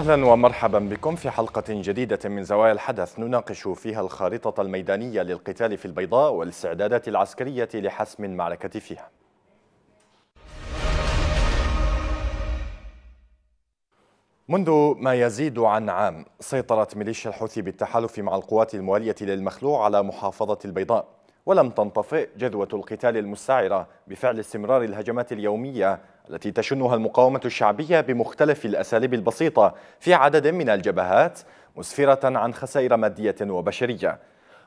أهلا ومرحبا بكم في حلقة جديدة من زوايا الحدث. نناقش فيها الخارطة الميدانية للقتال في البيضاء والإستعدادات العسكرية لحسم المعركة فيها. منذ ما يزيد عن عام سيطرت ميليشيا الحوثي بالتحالف مع القوات الموالية للمخلوع على محافظة البيضاء. ولم تنطفئ جذوة القتال المستعرة بفعل استمرار الهجمات اليومية التي تشنها المقاومة الشعبية بمختلف الأساليب البسيطة في عدد من الجبهات مسفرة عن خسائر مادية وبشرية.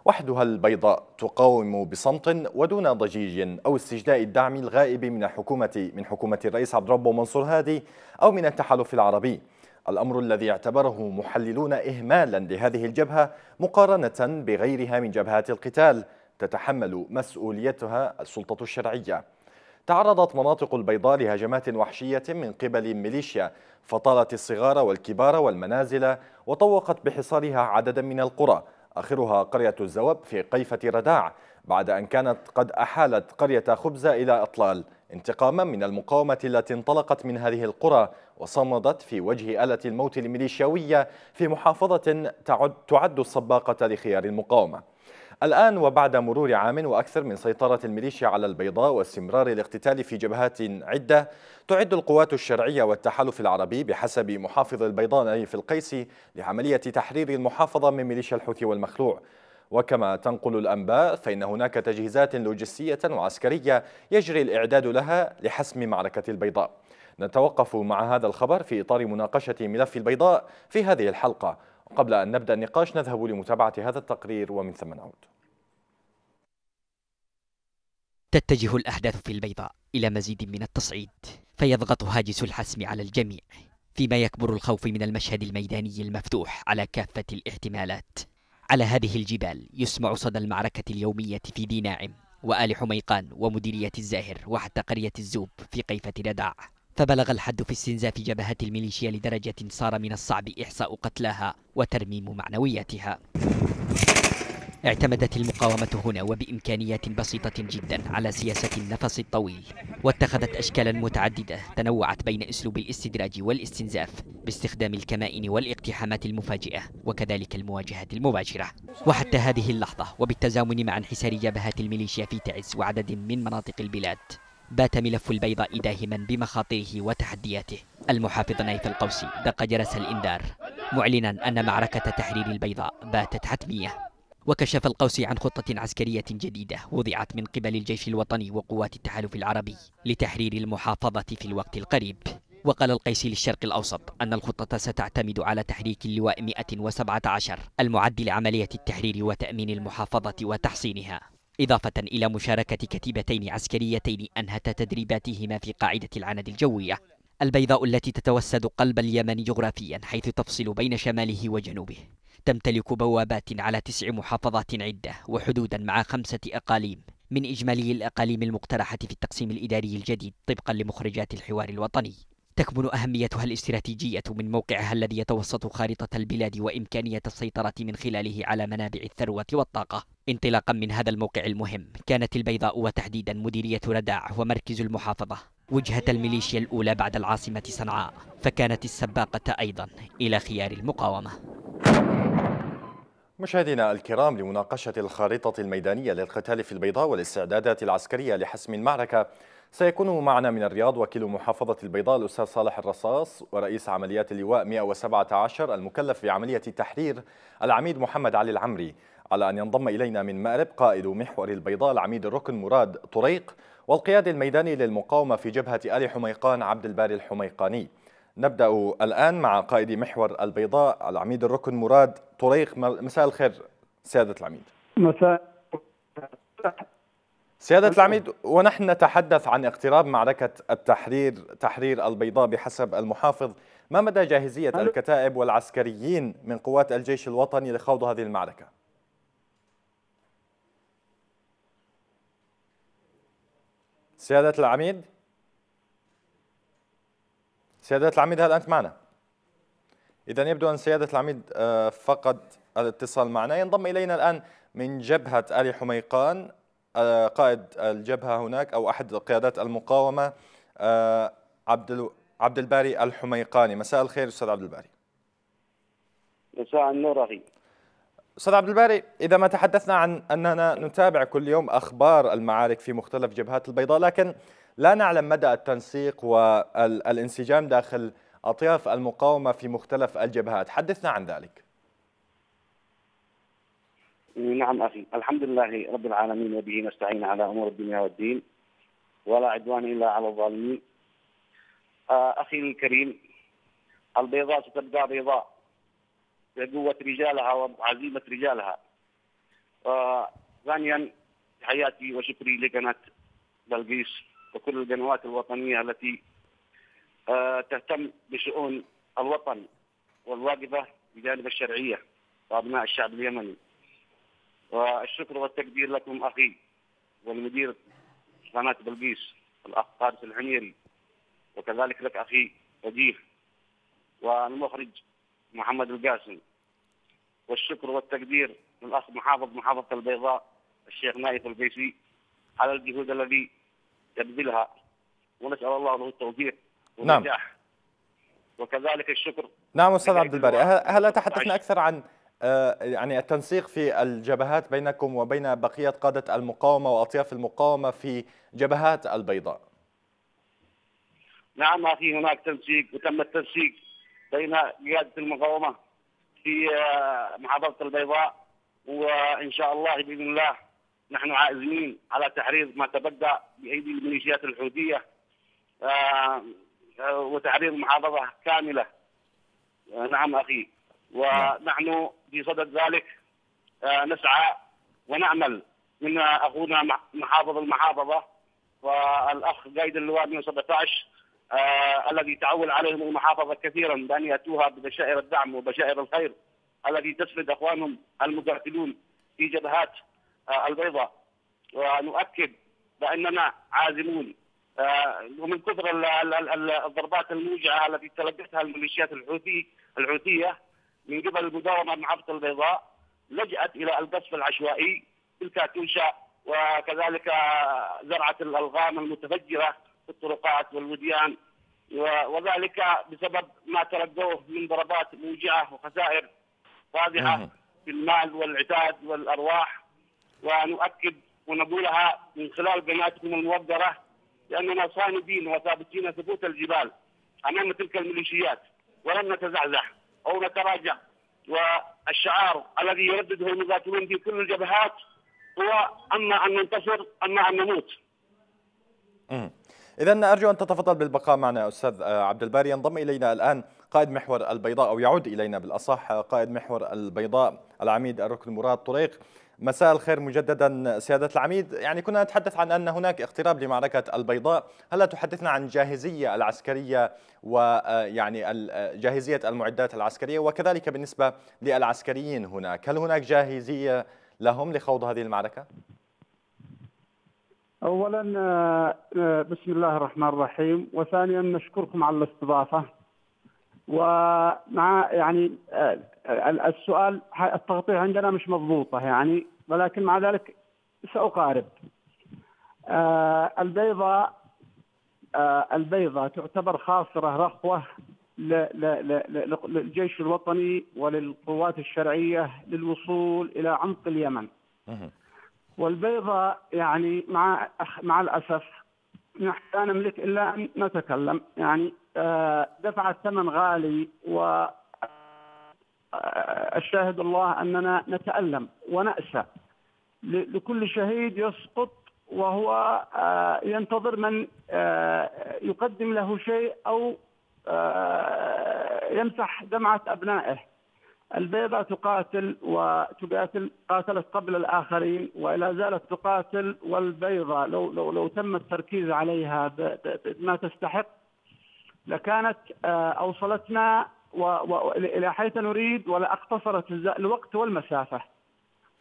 وحدها البيضاء تقاوم بصمت ودون ضجيج أو استجداء الدعم الغائب من حكومة من حكومة الرئيس عبد ربه منصور هادي أو من التحالف العربي. الأمر الذي اعتبره محللون إهمالا لهذه الجبهة مقارنة بغيرها من جبهات القتال تتحمل مسؤوليتها السلطة الشرعية. تعرضت مناطق البيضاء لهجمات وحشية من قبل ميليشيا فطالت الصغار والكبار والمنازل وطوقت بحصارها عددا من القرى. آخرها قرية الزوب في قيفة رداع بعد أن كانت قد أحالت قرية خبزة إلى أطلال. انتقاما من المقاومة التي انطلقت من هذه القرى وصمدت في وجه آلة الموت الميليشياوية في محافظة تعد, تعد السباقة لخيار المقاومة. الآن وبعد مرور عام وأكثر من سيطرة الميليشيا على البيضاء واستمرار الاقتتال في جبهات عدة تعد القوات الشرعية والتحالف العربي بحسب محافظ البيضاء نايف القيسي لعملية تحرير المحافظة من ميليشيا الحوثي والمخلوع. وكما تنقل الأنباء فإن هناك تجهيزات لوجستية وعسكرية يجري الإعداد لها لحسم معركة البيضاء. نتوقف مع هذا الخبر في إطار مناقشة ملف البيضاء في هذه الحلقة. قبل أن نبدأ النقاش نذهب لمتابعة هذا التقرير ومن ثم نعود. تتجه الأحداث في البيضاء إلى مزيد من التصعيد فيضغط هاجس الحسم على الجميع فيما يكبر الخوف من المشهد الميداني المفتوح على كافة الاحتمالات. على هذه الجبال يسمع صدى المعركة اليومية في دي ناعم وآل حميقان ومديرية الزاهر وحتى قرية الزوب في قيفة رداع. فبلغ الحد في استنزاف جبهات الميليشيا لدرجة صار من الصعب إحصاء قتلاها وترميم معنوياتها. اعتمدت المقاومة هنا وبإمكانيات بسيطة جدا على سياسة النفس الطويل واتخذت أشكالا متعددة تنوعت بين أسلوب الاستدراج والاستنزاف باستخدام الكمائن والاقتحامات المفاجئة وكذلك المواجهات المباشرة. وحتى هذه اللحظة وبالتزامن مع انحسار جبهات الميليشيا في تعز وعدد من مناطق البلاد بات ملف البيضاء داهما بمخاطره وتحدياته. المحافظ نايف القوسي دق جرس الإنذار معلنا أن معركة تحرير البيضاء باتت حتمية. وكشف القوسي عن خطة عسكرية جديدة وضعت من قبل الجيش الوطني وقوات التحالف العربي لتحرير المحافظة في الوقت القريب. وقال القيسي للشرق الأوسط أن الخطة ستعتمد على تحريك اللواء 117 المعد لعملية التحرير وتأمين المحافظة وتحصينها. إضافة إلى مشاركة كتيبتين عسكريتين أنهتا تدريباتهما في قاعدة العند الجوية البيضاء التي تتوسد قلب اليمن جغرافيا حيث تفصل بين شماله وجنوبه. تمتلك بوابات على تسع محافظات عدة وحدودا مع خمسة أقاليم من إجمالي الأقاليم المقترحة في التقسيم الإداري الجديد طبقا لمخرجات الحوار الوطني. تكمن أهميتها الاستراتيجية من موقعها الذي يتوسط خارطة البلاد وإمكانية السيطرة من خلاله على منابع الثروة والطاقة. انطلاقا من هذا الموقع المهم كانت البيضاء وتحديدا مديرية رداع ومركز المحافظة وجهة الميليشيا الأولى بعد العاصمة صنعاء فكانت السباقة أيضا إلى خيار المقاومة. مشاهدينا الكرام لمناقشة الخارطة الميدانية للقتال في البيضاء والاستعدادات العسكرية لحسم المعركة سيكون معنا من الرياض وكيل محافظة البيضاء الأستاذ صالح الرصاص ورئيس عمليات اللواء 117 المكلف بعملية التحرير العميد محمد علي العمري على أن ينضم إلينا من مأرب قائد محور البيضاء العميد الركن مراد طريق والقيادي الميداني للمقاومة في جبهة آل حميقان عبد الباري الحميقاني. نبدأ الآن مع قائد محور البيضاء العميد الركن مراد طريق مساء الخير سيادة العميد. مساء. سيادة العميد ونحن نتحدث عن اقتراب معركة التحرير تحرير البيضاء بحسب المحافظ. ما مدى جاهزية الكتائب والعسكريين من قوات الجيش الوطني لخوض هذه المعركة؟ سيادة العميد. سيادة العميد هل أنت معنا؟ إذا يبدو أن سيادة العميد آه، فقد الاتصال معنا. ينضم إلينا الآن من جبهة آل حميقان آه، قائد الجبهة هناك أو أحد قيادات المقاومة آه، عبد عبد الباري الحميقاني. مساء الخير أستاذ عبد الباري. مساء النور أخي. أستاذ عبد الباري إذا ما تحدثنا عن أننا نتابع كل يوم أخبار المعارك في مختلف جبهات البيضاء لكن لا نعلم مدى التنسيق والانسجام داخل أطياف المقاومة في مختلف الجبهات. حدثنا عن ذلك. نعم أخي. الحمد لله رب العالمين وبه نستعين على أمور الدنيا والدين ولا عدوان إلا على الظالمين. آه، أخي الكريم البيضاء ستبقى بيضاء بقوة رجالها وعزيمة رجالها. ثانيا حياتي وشكري لقناة بلقيس. وكل القنوات الوطنية التي آه، تهتم بشؤون الوطن والواقفة بجانب الشرعية وأبناء الشعب اليمني. والشكر والتقدير لكم أخي والمدير قناة بلقيس الأخ فارس العميري وكذلك لك أخي وجيه والمخرج محمد القاسم. والشكر والتقدير للأخ محافظ محافظة البيضاء الشيخ نايف القيسي على الجهود الذي يبذلها ونسأل الله له التوفيق والنجاح. نعم. وكذلك الشكر. نعم أستاذ عبد الباري. هل تحدثنا أكثر عن آه، يعني التنسيق في الجبهات بينكم وبين بقية قادة المقاومة وأطياف المقاومة في جبهات البيضاء؟ نعم أخي هناك تنسيق وتم التنسيق بين قيادة المقاومة في آه، محافظة البيضاء وإن شاء الله بإذن الله نحن عازمين على تحرير ما تبقى بأيدي الميليشيات الحوثية آه، وتحرير محافظة كاملة. نعم أخي. ونحن في صدد ذلك آه، نسعى ونعمل من أخونا محافظ المحافظة والأخ قايد اللواء 117 آه الذي تعول عليهم المحافظة كثيرا بأن يأتوها ببشائر الدعم وبشائر الخير الذي تسرد أخوانهم المقاتلون في جبهات آه البيضاء ونؤكد بأننا عازمون. آه ومن كثر الضربات الموجعة التي تلقتها الميليشيات الحوثي الحوثية من قبل المداومة محافظه البيضاء لجأت إلى القصف العشوائي بالكاتوشا وكذلك زرعه الألغام المتفجرة في الطرقات والوديان وذلك بسبب ما تلقوه من ضربات موجعة وخسائر فاضحه في المال والعتاد والأرواح. ونؤكد ونقولها من خلال قناتكم الموقره لأننا صامدين وثابتين ثبوت الجبال أمام تلك الميليشيات ولن نتزعزع أو نتراجع. والشعار الذي يردده المقاتلون في كل الجبهات هو اما أن ننتصر اما أن نموت. اذا أرجو أن تتفضل بالبقاء معنا أستاذ عبد الباري. ينضم إلينا الآن قائد محور البيضاء أو يعود إلينا بالأصح قائد محور البيضاء العميد الركن مراد طريق. مساء الخير مجددا سيادة العميد. يعني كنا نتحدث عن أن هناك اقتراب لمعركة البيضاء. هل تحدثنا عن جاهزية العسكرية ويعني جاهزية المعدات العسكرية؟ وكذلك بالنسبة للعسكريين هناك هل هناك جاهزية لهم لخوض هذه المعركة؟ اولا آه، آه، بسم الله الرحمن الرحيم. وثانيا نشكركم على الاستضافة. ومع يعني آه، السؤال التغطية عندنا مش مضبوطة. يعني ولكن مع ذلك سأقارب. البيضاء البيضاء تعتبر خاصرة رخوة للجيش الوطني وللقوات الشرعية للوصول إلى عمق اليمن. والبيضاء يعني مع مع الأسف نحن لا نملك إلا أن نتكلم. يعني آه، دفعت ثمن غالي و آه، الشاهد الله أننا نتألم ونأسى. لكل شهيد يسقط وهو آه، ينتظر من يقدم له شيء أو يمسح دمعة أبنائه. البيضاء تقاتل وتقاتل قاتلت قبل الآخرين ولا زالت تقاتل والبيضاء لو لو لو تم التركيز عليها بما تستحق لكانت آه، أوصلتنا إلى حيث نريد ولا اختصرت الوقت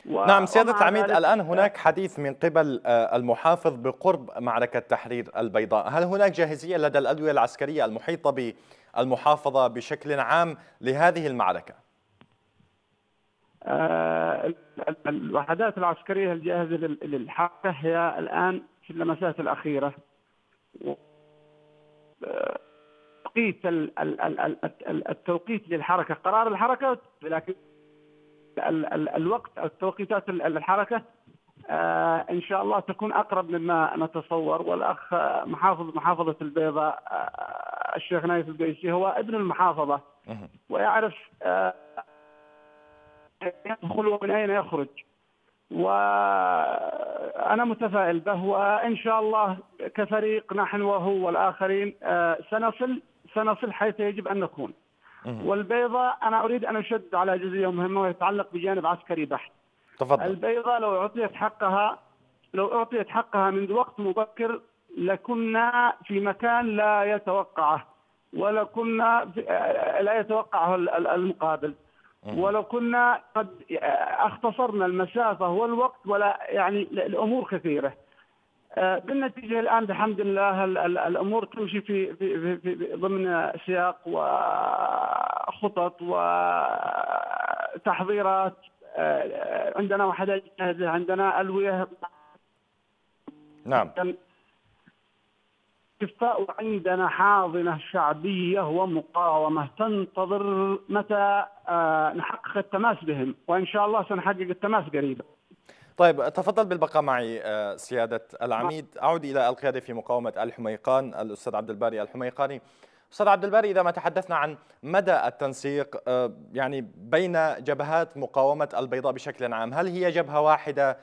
والمسافه نعم سيادة العميد الآن هناك حديث من قبل آه، المحافظ بقرب معركة تحرير البيضاء. هل هناك جاهزية لدى الأدوية العسكرية المحيطة بالمحافظة بشكل عام لهذه المعركة؟ آه، الوحدات العسكرية الجاهزة للحركة هي الآن في اللمسات الأخيرة. توقيت التوقيت للحركة قرار الحركة لكن الوقت أو توقيتات الحركة آه إن شاء الله تكون أقرب مما نتصور. والأخ محافظ محافظة البيضاء آه الشيخ نايف القيسي هو ابن المحافظة. ويعرف آه يدخل ومن أين يخرج. وأنا متفائل به. وان شاء الله كفريق نحن وهو والآخرين آه، سنصل سنصل حيث يجب أن نكون. والبيضاء أنا أريد أن أشد على جزئية مهمة ويتعلق بجانب عسكري بحت. تفضل. البيضاء لو أعطيت حقها لو أعطيت حقها منذ وقت مبكر لكنا في مكان لا يتوقعه ولكنا آه، لا يتوقعه المقابل. ولو كنا قد أختصرنا المسافة والوقت ولا يعني الأمور كثيرة. بالنتيجة الآن بحمد الله الأمور تمشي في في في ضمن سياق وخطط وتحضيرات. آه، عندنا وحدات جاهزه عندنا ألوية. نعم. استفتاء وعندنا حاضنة شعبية ومقاومة تنتظر متى آه، نحقق التماس بهم وإن شاء الله سنحقق التماس قريبا. طيب تفضل بالبقاء معي آه، سيادة العميد. أعود إلى القيادة في مقاومة الحميقان الأستاذ عبد الباري الحميقاني. أستاذ عبد الباري إذا ما تحدثنا عن مدى التنسيق آه، يعني بين جبهات مقاومة البيضاء بشكل عام هل هي جبهة واحدة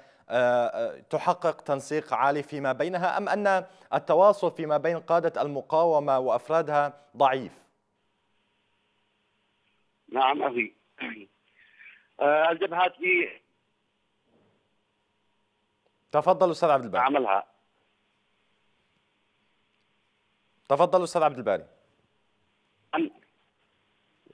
تحقق تنسيق عالي فيما بينها أم أن التواصل فيما بين قادة المقاومة وأفرادها ضعيف؟ نعم أخي. آه، الجبهات في تفضل أستاذ عبد الباري عملها تفضل أستاذ عبد الباري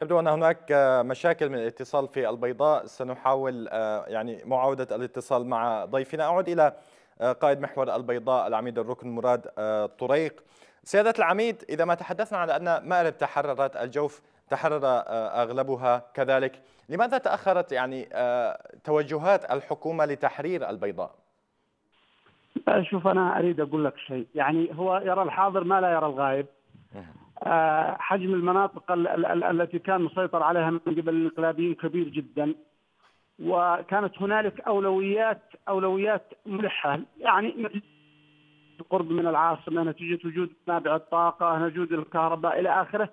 يبدو أن هناك مشاكل من الاتصال في البيضاء. سنحاول آه، يعني معاودة الاتصال مع ضيفنا. أعود إلى آه، قائد محور البيضاء العميد الركن مراد آه، طريق. سيادة العميد إذا ما تحدثنا على أن مأرب تحررت الجوف تحرر أغلبها كذلك لماذا تأخرت يعني توجهات الحكومة لتحرير البيضاء؟ شوف أنا أريد أقول لك شيء. يعني هو يرى الحاضر ما لا يرى الغائب آه، حجم المناطق التي كان مسيطر عليها من قبل الانقلابيين كبير جدا. وكانت هنالك أولويات أولويات ملحة. يعني القرب من العاصمة نتيجة وجود منابع الطاقة وجود الكهرباء إلى آخره.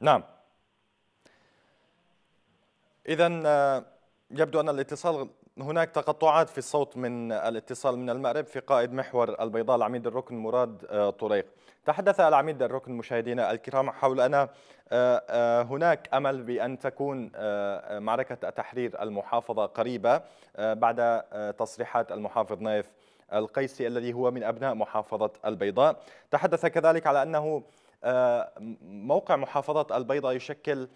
نعم. اذا آه، يبدو أن الاتصال هناك تقطعات في الصوت من الاتصال من المأرب في قائد محور البيضاء العميد الركن مراد آه، طريق. تحدث العميد الركن مشاهدينا الكرام حول أن آه، آه، هناك أمل بأن تكون معركة تحرير المحافظة قريبة بعد تصريحات المحافظ نايف القيسي الذي هو من أبناء محافظة البيضاء. تحدث كذلك على أنه موقع محافظة البيضاء يشكل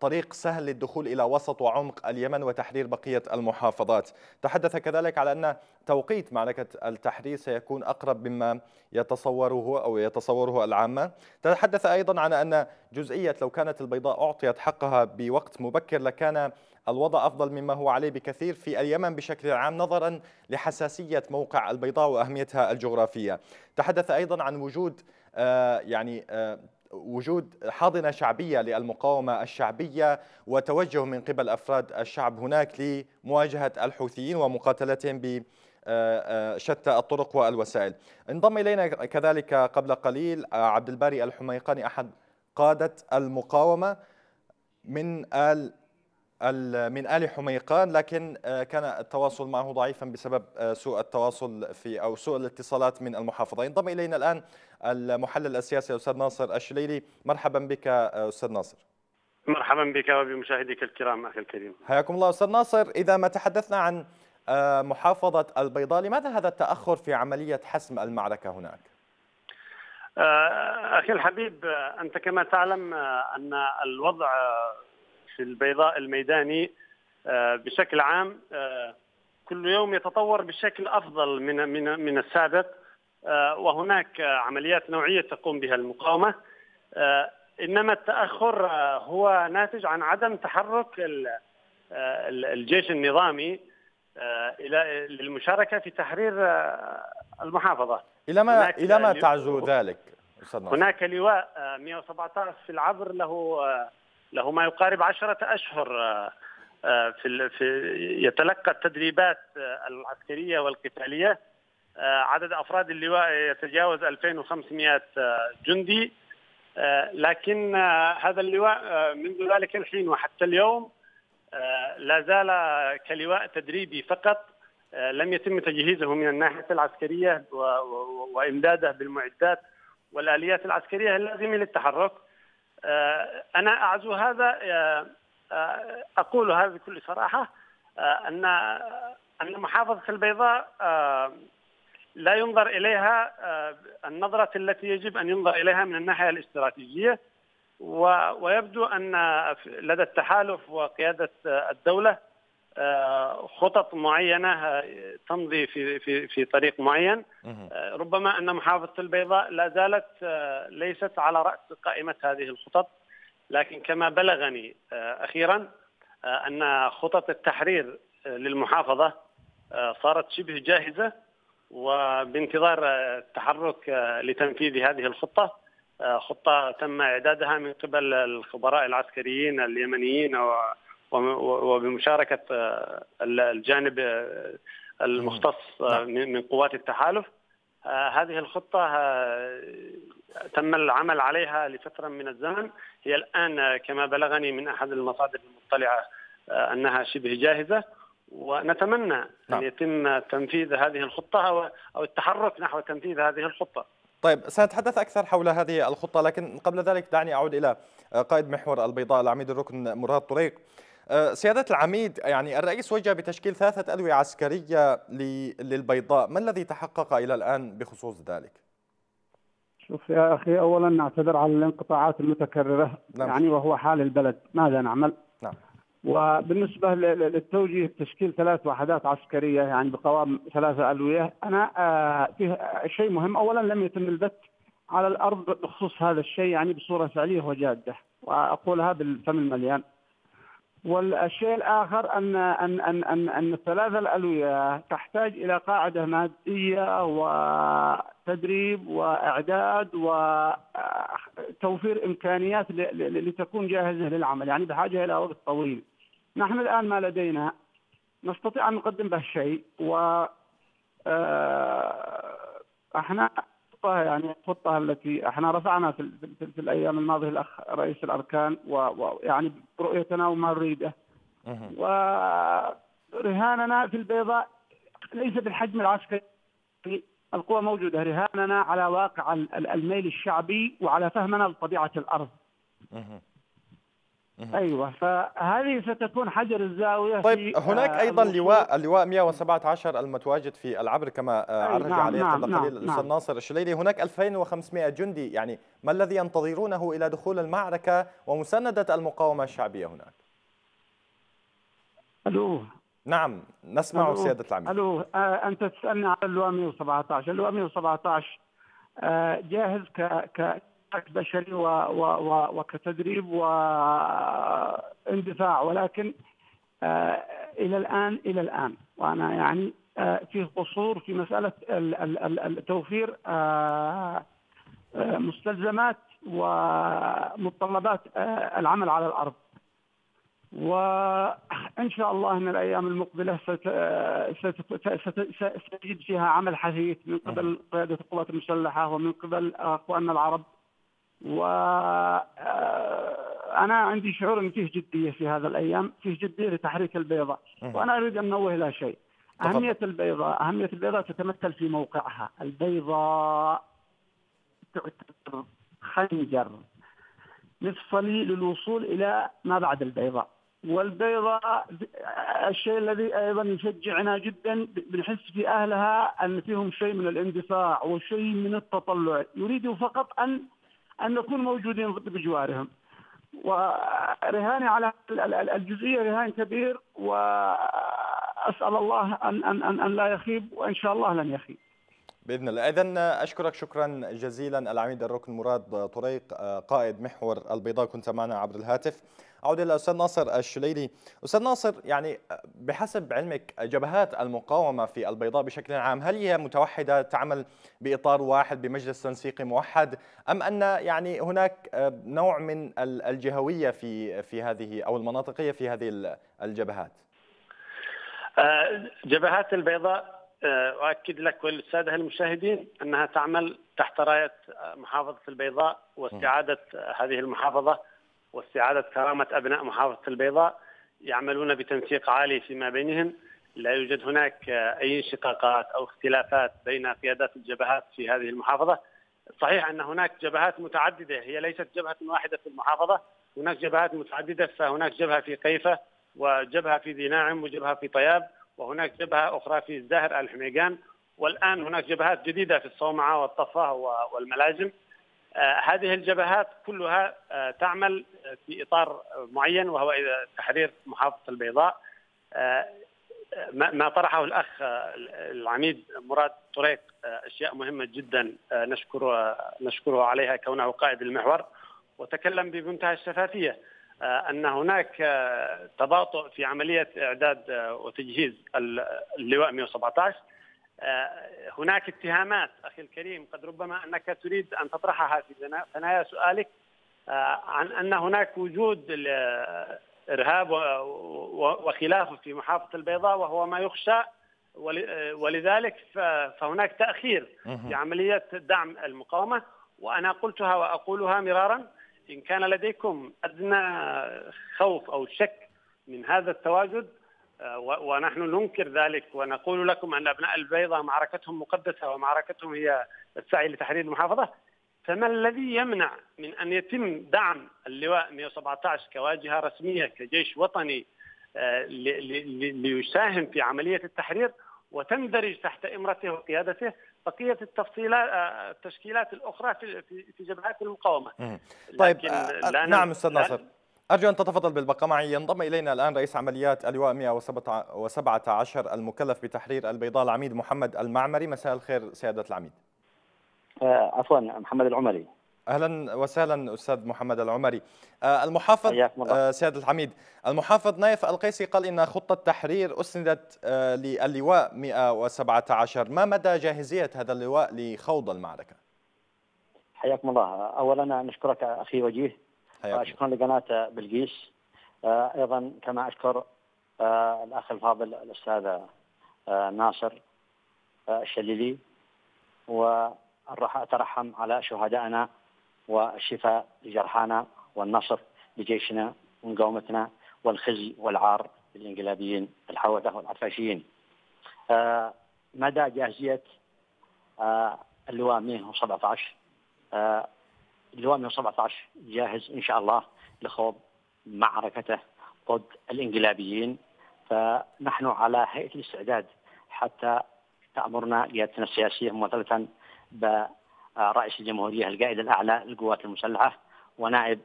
طريق سهل للدخول إلى وسط وعمق اليمن وتحرير بقية المحافظات. تحدث كذلك على أن توقيت معركة التحرير سيكون أقرب مما يتصوره أو يتصوره العامة. تحدث أيضا عن أن جزئية لو كانت البيضاء أعطيت حقها بوقت مبكر لكان الوضع أفضل مما هو عليه بكثير في اليمن بشكل عام نظرا لحساسية موقع البيضاء وأهميتها الجغرافية. تحدث أيضا عن وجود آه، يعني آه، وجود حاضنة شعبية للمقاومة الشعبية وتوجه من قبل أفراد الشعب هناك لمواجهة الحوثيين ومقاتلتهم ب شتى الطرق والوسائل. انضم إلينا كذلك قبل قليل عبد الباري الحميقاني أحد قادة المقاومة من آل من آل حميقان لكن آه، كان التواصل معه ضعيفا بسبب آه، سوء التواصل في أو سوء الاتصالات من المحافظة. ينضم إلينا الآن المحلل السياسي الأستاذ ناصر الشليلي. مرحبا بك آه، أستاذ ناصر. مرحبا بك وبمشاهديك الكرام أخي الكريم. حياكم الله أستاذ ناصر. إذا ما تحدثنا عن محافظة البيضاء لماذا هذا التأخر في عملية حسم المعركة هناك؟ أخي الحبيب أنت كما تعلم أن الوضع في البيضاء الميداني آه، بشكل عام آه، كل يوم يتطور بشكل أفضل من من من السابق. آه، وهناك عمليات نوعية تقوم بها المقاومة. إنما التأخر هو ناتج عن عدم تحرك الجيش النظامي إلى للمشاركة في تحرير المحافظة. إلى ما إلى ما تعزو ذلك هناك لواء 117 في العبر له له ما يقارب عشرة أشهر في في يتلقى التدريبات العسكرية والقتالية. عدد أفراد اللواء يتجاوز 2500 جندي. لكن هذا اللواء منذ ذلك الحين وحتى اليوم لا زال كلواء تدريبي فقط لم يتم تجهيزه من الناحية العسكرية وإمداده بالمعدات والآليات العسكرية اللازمة للتحرك. أنا أعزو هذا أقول هذا بكل صراحة ان أن محافظة البيضاء لا ينظر إليها النظرة التي يجب أن ينظر إليها من الناحية الاستراتيجية. ويبدو أن لدى التحالف وقيادة الدولة خطط معينة تمضي في في في طريق معين. ربما أن محافظة البيضاء لا زالت ليست على رأس قائمة هذه الخطط. لكن كما بلغني أخيرا أن خطط التحرير للمحافظة صارت شبه جاهزة. وبانتظار التحرك لتنفيذ هذه الخطة خطة تم إعدادها من قبل الخبراء العسكريين اليمنيين وبمشاركة الجانب المختص من قوات التحالف. هذه الخطة تم العمل عليها لفترة من الزمن. هي الآن كما بلغني من أحد المصادر المطلعة أنها شبه جاهزة. ونتمنى نعم. ان يتم تنفيذ هذه الخطة أو التحرك نحو تنفيذ هذه الخطة. طيب سنتحدث أكثر حول هذه الخطة لكن قبل ذلك دعني أعود إلى قائد محور البيضاء العميد الركن مراد طريق. سيادة العميد يعني الرئيس وجه بتشكيل ثلاثة أدوية عسكرية للبيضاء ما الذي تحقق إلى الآن بخصوص ذلك؟ شوف يا أخي أولا نعتذر على الانقطاعات المتكررة نعم. يعني وهو حال البلد ماذا نعمل؟ نعم وبالنسبة للتوجيه تشكيل ثلاث وحدات عسكرية يعني بقوام ثلاثة ألوية أنا آه فيه شيء مهم أولا لم يتم البت على الأرض بخصوص هذا الشيء يعني بصورة فعلية وجادة وأقولها بالفم المليان والشيء الآخر أن أن أن أن, أن الثلاثة الالويه تحتاج إلى قاعدة مادية وتدريب وإعداد وتوفير إمكانيات لتكون جاهزة للعمل يعني بحاجة إلى وقت طويل. نحن الآن ما لدينا نستطيع أن نقدم به شيء و أحنا الخطه يعني الخطه التي أحنا رفعنا في, في, في الأيام الماضية الاخ رئيس الأركان ويعني برؤيتنا وما نريده. ورهاننا في البيضاء ليس بالحجم العسكري القوى موجودة. رهاننا على واقع الميل الشعبي وعلى فهمنا لطبيعة الأرض. أيوه فهذه ستكون حجر الزاوية طيب في هناك أيضا لواء اللواء 117 المتواجد في العبر كما عرج نعم عليه نعم قبل قليل نعم الأستاذ نعم. ناصر الشليلي. هناك 2500 جندي يعني ما الذي ينتظرونه إلى دخول المعركة ومسانده المقاومة الشعبية هناك؟ ألو. نعم نسمع ألو. سيادة العميد ألو آه أنت تسألني عن اللواء 117 اللواء 117 آه جاهز ك ك بشري و و و وكتدريب واندفاع ولكن آه إلى الآن إلى الآن. وأنا يعني آه في قصور في مسألة توفير آه مستلزمات ومتطلبات العمل على الأرض. وإن شاء الله ان الأيام المقبلة ستجد فيها عمل حثيث من قبل قيادة القوات المسلحة ومن قبل أخواننا العرب. و أنا عندي شعور إن فيه جدية في هذا الأيام، فيه جدية لتحريك البيضاء، وأنا أريد أن انوه إلى شيء. أهمية البيضاء، أهمية البيضاء تتمثل في موقعها، البيضاء تعتبر خنجر مفصلي للوصول إلى ما بعد البيضاء. والبيضاء الشيء الذي أيضا يشجعنا جدا بنحس في أهلها أن فيهم شيء من الاندفاع وشيء من التطلع، يريدوا فقط أن أن نكون موجودين بجوارهم ورهاني على الجزئية رهان كبير وأسأل الله أن, أن, أن, أن لا يخيب وإن شاء الله لن يخيب. بإذن الله. اذا أشكرك شكرا جزيلا العميد الركن مراد طريق قائد محور البيضاء. كنت معنا عبر الهاتف. أعود إلى الاستاذ ناصر الشليلي. أستاذ ناصر يعني بحسب علمك جبهات المقاومة في البيضاء بشكل عام هل هي متوحدة تعمل بإطار واحد بمجلس تنسيقي موحد أم أن يعني هناك نوع من الجهوية في في هذه أو المناطقية في هذه الجبهات؟ جبهات البيضاء أؤكد لك وللسادة المشاهدين أنها تعمل تحت راية محافظة البيضاء واستعادة هذه المحافظة. واستعادة كرامة أبناء محافظة البيضاء يعملون بتنسيق عالي فيما بينهم. لا يوجد هناك أي انشقاقات أو اختلافات بين قيادات الجبهات في هذه المحافظة. صحيح أن هناك جبهات متعددة هي ليست جبهة واحدة في المحافظة. هناك جبهات متعددة فهناك جبهة في قيفة وجبهة في ذي ناعم وجبهة في طياب وهناك جبهة أخرى في الزاهر الحميقان. والآن هناك جبهات جديدة في الصومعة والطفة والملاجم هذه الجبهات كلها آه تعمل في إطار معين وهو تحرير محافظة البيضاء. آه ما طرحه الأخ العميد مراد طريق أشياء مهمة جدا نشكره نشكره عليها كونه قائد المحور. وتكلم بمنتهى الشفافية أن هناك تباطؤ في عملية إعداد وتجهيز اللواء 117 هناك اتهامات أخي الكريم قد ربما أنك تريد أن تطرحها في ثنايا سؤالك عن أن هناك وجود ارهاب وخلافه في محافظة البيضاء وهو ما يخشى ولذلك فهناك تأخير في عملية دعم المقاومة وأنا قلتها وأقولها مرارا إن كان لديكم أدنى خوف أو شك من هذا التواجد ونحن ننكر ذلك ونقول لكم أن أبناء البيضاء معركتهم مقدسة ومعركتهم هي السعي لتحرير المحافظة. فما الذي يمنع من أن يتم دعم اللواء 117 كواجهة رسمية كجيش وطني ليساهم في عملية التحرير وتندرج تحت إمرته وقيادته بقية التفصيلات التشكيلات الأخرى في في جبهات المقاومة. طيب نعم أستاذ ناصر. أرجو أن تتفضل بالبقاء معي. ينضم إلينا الآن رئيس عمليات اللواء 117 المكلف بتحرير البيضاء العميد محمد المعمري. مساء الخير سيادة العميد. آه عفوا محمد العمري. أهلا وسهلا أستاذ محمد العمري. المحافظ سيادة العميد المحافظ نايف القيسي قال إن خطة تحرير أسندت للواء 117 ما مدى جاهزية هذا اللواء لخوض المعركة؟ حياكم الله. اولا نشكرك أخي وجيه شكرا لقناة بلقيس. أيضا كما أشكر الأخ الفاضل الأستاذ ناصر الشليلي واترحم على شهدائنا والشفاء لجرحانا والنصر لجيشنا ومقاومتنا والخزي والعار للإنقلابيين الحوثة والعفاشيين. آه مدى جاهزية آه اللواء 117 آه اللواء 117 جاهز إن شاء الله لخوض معركته ضد الانقلابيين فنحن على هيئة الاستعداد حتى تأمرنا قيادتنا السياسية ممثلة رئيس الجمهورية القائد الأعلى للقوات المسلحة ونائب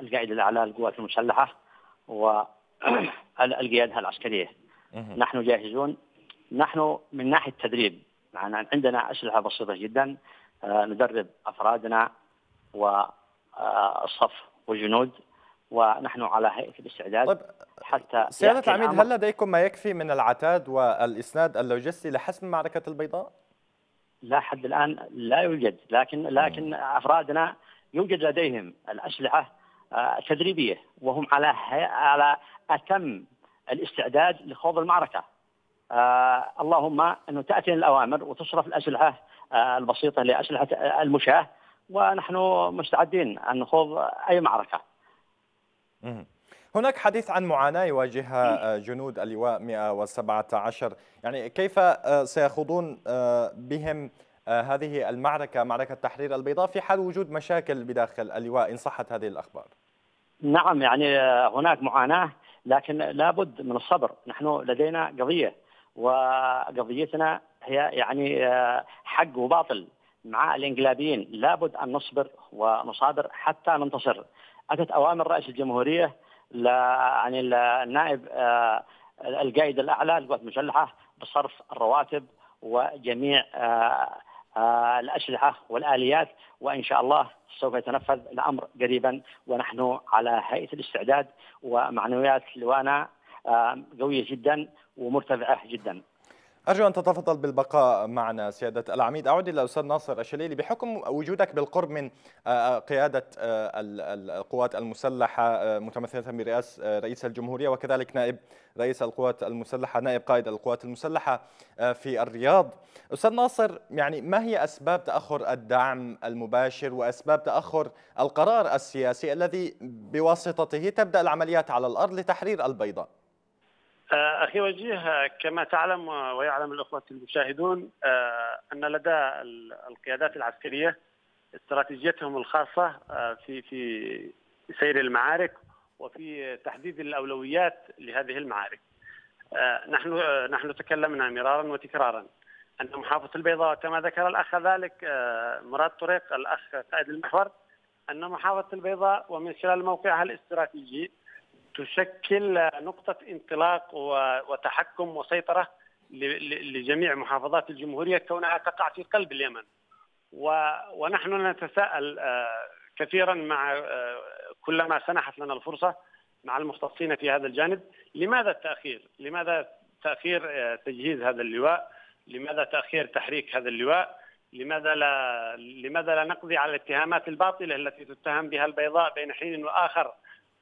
القائد الأعلى للقوات المسلحة والقيادة العسكرية. نحن جاهزون. نحن من ناحية التدريب عندنا أسلحة بسيطة جدا ندرب أفرادنا والصف والجنود ونحن على هيئة الاستعداد طيب حتى سيادة العميد هل لديكم ما يكفي من العتاد والإسناد اللوجستي لحسم معركة البيضاء؟ لا حد الآن لا يوجد لكن لكن أفرادنا يوجد لديهم الأسلحة التدريبيه وهم على على أتم الاستعداد لخوض المعركة. اللهم أنه تاتينا الأوامر وتصرف الأسلحة البسيطة لأسلحة المشاة ونحن مستعدين أن نخوض أي معركة. هناك حديث عن معاناة يواجهها جنود اللواء 117 يعني كيف سيخوضون بهم هذه المعركة معركة تحرير البيضاء في حال وجود مشاكل بداخل اللواء؟ إن صحت هذه الأخبار. نعم يعني هناك معاناة لكن لابد من الصبر. نحن لدينا قضية وقضيتنا هي يعني حق وباطل. مع الانقلابيين لابد أن نصبر ونصابر حتى ننتصر. أتت أوامر رئيس الجمهورية يعني النائب القائد الأعلى للقوات المسلحة بصرف الرواتب وجميع الأسلحة والآليات وإن شاء الله سوف يتنفذ الأمر قريبا. ونحن على هيئة الاستعداد ومعنويات لوانا قوية جدا ومرتفعة جدا. أرجو أن تتفضل بالبقاء معنا سيادة العميد. أعود إلى الأستاذ ناصر الشليلي. بحكم وجودك بالقرب من آه، آه، قيادة آه، القوات المسلحة متمثلة برئاس رئيس الجمهورية وكذلك نائب رئيس القوات المسلحة نائب قائد القوات المسلحة في الرياض. أستاذ ناصر يعني ما هي أسباب تأخر الدعم المباشر وأسباب تأخر القرار السياسي الذي بواسطته تبدأ العمليات على الأرض لتحرير البيضاء؟ أخي وجيه كما تعلم ويعلم الأخوة المشاهدون آه، أن لدى القيادات العسكرية استراتيجيتهم الخاصة آه، في في سير المعارك وفي تحديد الأولويات لهذه المعارك. نحن نحن تكلمنا مرارا وتكرارا أن محافظة البيضاء كما ذكر الأخ ذلك مراد طريق الأخ قائد المحور أن محافظة البيضاء ومن خلال موقعها الاستراتيجي تشكل نقطة انطلاق وتحكم وسيطرة لجميع محافظات الجمهورية كونها تقع في قلب اليمن ونحن نتساءل آه، كثيرا مع آه، كلما سنحت لنا الفرصة مع المختصين في هذا الجانب لماذا التأخير؟ لماذا تأخير آه، تجهيز هذا اللواء؟ لماذا تأخير تحريك هذا اللواء؟ لماذا لا لماذا لا نقضي على الاتهامات الباطلة التي تتهم بها البيضاء بين حين وآخر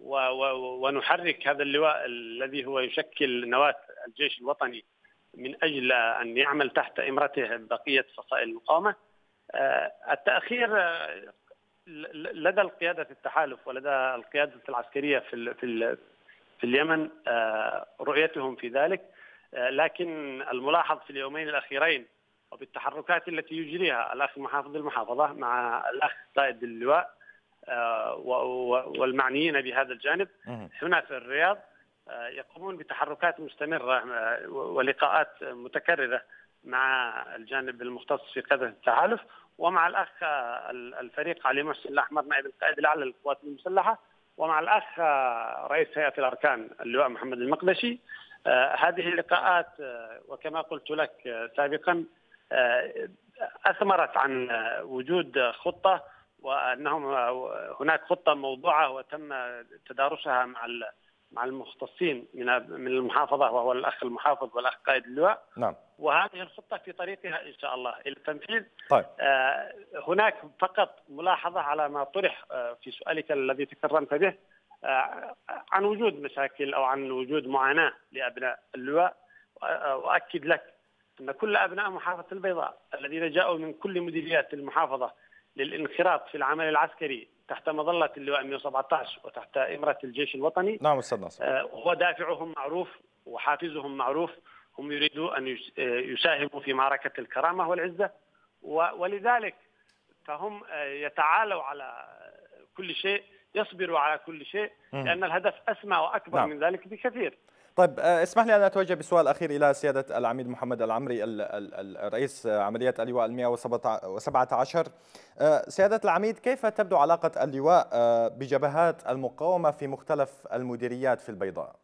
ونحرك هذا اللواء الذي هو يشكل نواة الجيش الوطني من أجل أن يعمل تحت إمرته بقية فصائل المقاومة. آه، التأخير آه، لدى القيادة التحالف ولدى القيادة العسكرية في في في اليمن آه، رؤيتهم في ذلك. لكن الملاحظ في اليومين الأخيرين وبالتحركات التي يجريها الأخ محافظ المحافظة مع الأخ قائد اللواء والمعنيين بهذا الجانب. هنا في الرياض آه، يقومون بتحركات مستمرة آه، ولقاءات متكررة مع الجانب المختص في قيادة التحالف ومع الأخ الفريق علي محسن الأحمر نائب القائد الأعلى للقوات المسلحة ومع الأخ رئيس هيئة الأركان اللواء محمد المقدشي. هذه اللقاءات وكما قلت لك سابقا أثمرت عن وجود خطة وأنهم هناك خطة موضوعة وتم تدارسها مع مع المختصين من من المحافظة وهو الأخ المحافظ والأخ قائد اللواء. نعم. وهذه الخطة في طريقها إن شاء الله. إلى التنفيذ. طيب. آه هناك فقط ملاحظة على ما طرح آه في سؤالك الذي تكرمت به آه عن وجود مشاكل أو عن وجود معاناة لأبناء اللواء. واكد لك أن كل أبناء محافظة البيضاء الذين جاءوا من كل مديريات المحافظة للانخراط في العمل العسكري تحت مظلة اللواء 117 وتحت إمرة الجيش الوطني. نعم أستاذ ناصر. آه، هو دافعهم معروف وحافزهم معروف هم يريدوا أن آه، يساهموا في معركة الكرامة والعزة. ولذلك فهم آه، يتعالوا على كل شيء يصبروا على كل شيء لأن الهدف أسمى وأكبر نعم. من ذلك بكثير. طيب آه، اسمح لي أن أتوجه بسؤال أخير إلى سيادة العميد محمد العمري الرئيس عمليات اللواء 117 آه، سيادة العميد كيف تبدو علاقة اللواء آه، بجبهات المقاومة في مختلف المديريات في البيضاء؟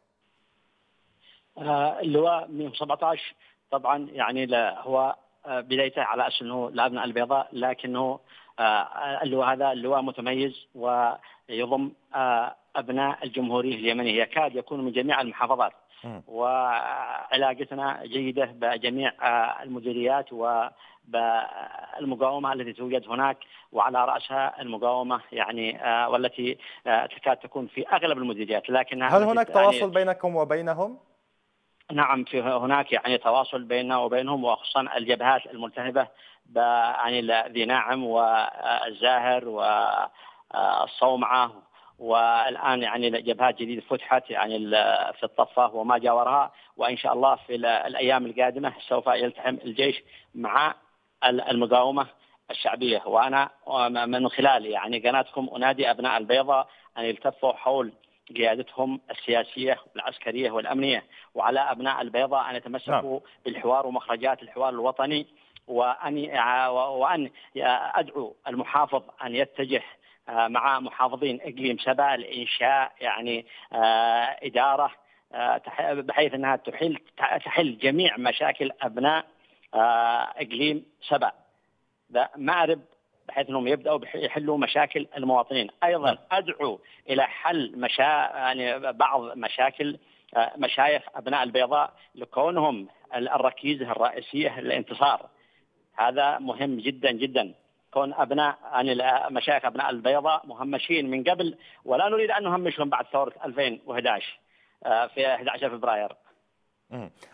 اللواء 117 طبعا يعني هو بدايته على أساس إنه لابناء البيضاء لكنه اللواء هذا اللواء متميز ويضم أبناء الجمهورية اليمنية. يكاد يكون من جميع المحافظات. وعلاقتنا جيدة بجميع آه، المديريات وبالمقاومه التي توجد هناك وعلى رأسها المقاومة يعني آه، والتي آه، تكاد تكون في أغلب المديريات لكن هل هناك يعني تواصل بينكم وبينهم؟ نعم في هناك يعني تواصل بيننا وبينهم وخصوصا الجبهات الملتهبة يعني ذي ناعم والزاهر والصومعة والآن يعني جبهات جديدة فتحت يعني في الطفة وما جاورها. وإن شاء الله في الأيام القادمة سوف يلتحم الجيش مع المقاومة الشعبية. وأنا من خلال يعني قناتكم أنادي أبناء البيضاء أن يلتفوا حول قيادتهم السياسية والعسكرية والأمنية. وعلى أبناء البيضاء أن يتمسكوا نعم. بالحوار ومخرجات الحوار الوطني. وأن وأن أدعو المحافظ أن يتجه مع محافظين إقليم سبا لانشاء يعني آه، إدارة آه، بحيث إنها تحل تحل جميع مشاكل أبناء إقليم سبا مأرب بحيث إنهم يبدأوا يحلوا مشاكل المواطنين، أيضا نعم. أدعو إلى حل مشا يعني بعض مشاكل مشايخ أبناء البيضاء لكونهم الركيزة الرئيسية للانتصار. هذا مهم جدا جدا. كون أبناء يعني مشايخ أبناء البيضاء مهمشين من قبل ولا نريد أن نهمشهم بعد ثورة 2011 آه، في 11 فبراير.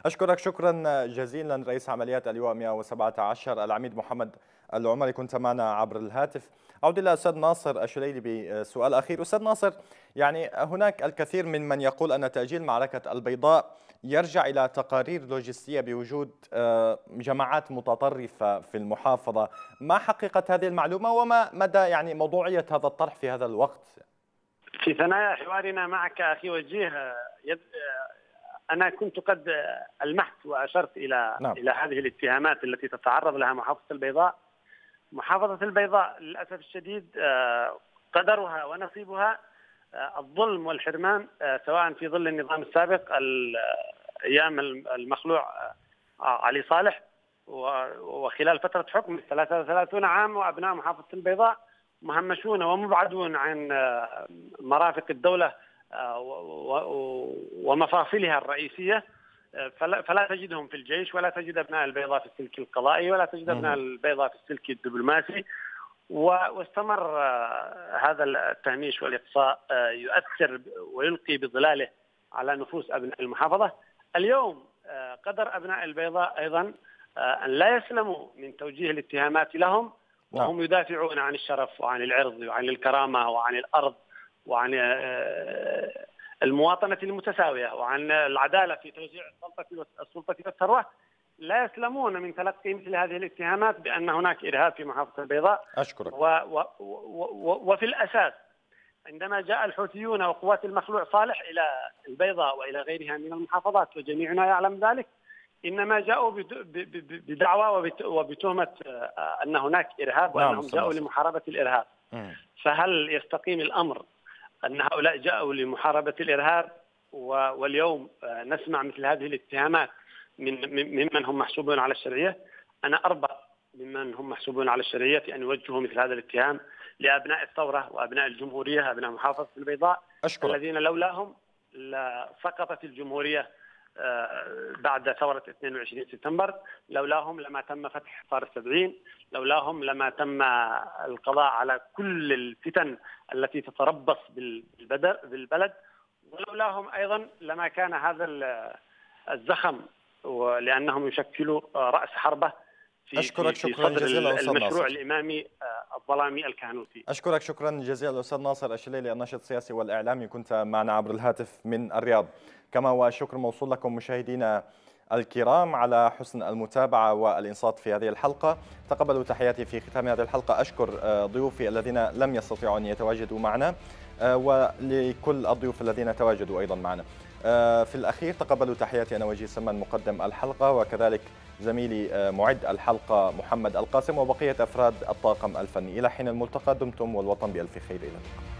أشكرك شكرا جزيلا رئيس عمليات اللواء 117 العميد محمد العمري كنت معنا عبر الهاتف. أعود إلى أستاذ ناصر الشليلي بسؤال أخير. أستاذ ناصر يعني هناك الكثير من من يقول أن تأجيل معركة البيضاء يرجع إلى تقارير لوجستية بوجود آه، جماعات متطرفة في المحافظة. ما حقيقة هذه المعلومة وما مدى يعني موضوعية هذا الطرح في هذا الوقت؟ في ثنايا حوارنا معك أخي وجيه يد... أنا كنت قد ألمحت وأشرت إلى نعم. إلى هذه الاتهامات التي تتعرض لها محافظة البيضاء. محافظة البيضاء للأسف الشديد آه، قدرها ونصيبها آه، الظلم والحرمان آه، سواء في ظل النظام السابق أيام المخلوع علي صالح وخلال فترة حكم 33 عام وأبناء محافظة البيضاء مهمشون ومبعدون عن مرافق الدولة ومفاصلها الرئيسية. فلا, فلا تجدهم في الجيش ولا تجد أبناء البيضاء في السلك القضائي ولا تجد أبناء البيضاء في السلك الدبلوماسي واستمر آه، هذا التهميش والإقصاء آه، يؤثر ويلقي بظلاله على نفوس أبناء المحافظة. اليوم آه، قدر أبناء البيضاء أيضا أن لا يسلموا من توجيه الاتهامات لهم نعم. وهم يدافعون عن الشرف وعن العرض وعن الكرامة وعن الأرض وعن المواطنة المتساوية وعن العدالة في توزيع السلطة السلطة والثروة لا يسلمون من تلقي مثل هذه الاتهامات بأن هناك إرهاب في محافظة البيضاء. أشكرك. و و و وفي الأساس عندما جاء الحوثيون وقوات المخلوع صالح إلى البيضاء وإلى غيرها من المحافظات وجميعنا يعلم ذلك إنما جاءوا بدعوى وبتهمة آه، أن هناك إرهاب نعم، وأنهم جاءوا لمحاربة الإرهاب. فهل يستقيم الأمر أن هؤلاء جاءوا لمحاربة الإرهاب واليوم آه، نسمع مثل هذه الاتهامات من ممن هم محسوبون على الشرعية أنا أربى ممن هم محسوبون على الشرعية في أن يوجهوا مثل هذا الاتهام لأبناء الثورة وأبناء الجمهورية أبناء محافظة البيضاء أشكرك. الذين لولاهم سقطت الجمهورية بعد ثورة 22 سبتمبر لولاهم لما تم فتح حصار السبعين لولاهم لما تم القضاء على كل الفتن التي تتربص بالبلد ولولاهم أيضا لما كان هذا الزخم لأنهم يشكلوا رأس حربة في أشكرك في شكرا جزيلا المشروع ناصر. الإمامي آه، الظلامي الكهنوتي. أشكرك شكرا جزيلا أستاذ ناصر الشليلي الناشط السياسي والإعلامي. كنت معنا عبر الهاتف من الرياض. كما والشكر موصول لكم مشاهدينا الكرام على حسن المتابعة والإنصات في هذه الحلقة. تقبلوا تحياتي في ختام هذه الحلقة. أشكر آه، ضيوفي الذين لم يستطيعوا أن يتواجدوا معنا آه، ولكل الضيوف الذين تواجدوا أيضا معنا. في الأخير تقبلوا تحياتي أنا وجيه سمان مقدم الحلقة وكذلك زميلي معد الحلقة محمد القاسم وبقية أفراد الطاقم الفني. إلى حين الملتقى دمتم والوطن بألف خير. إلى اللقاء.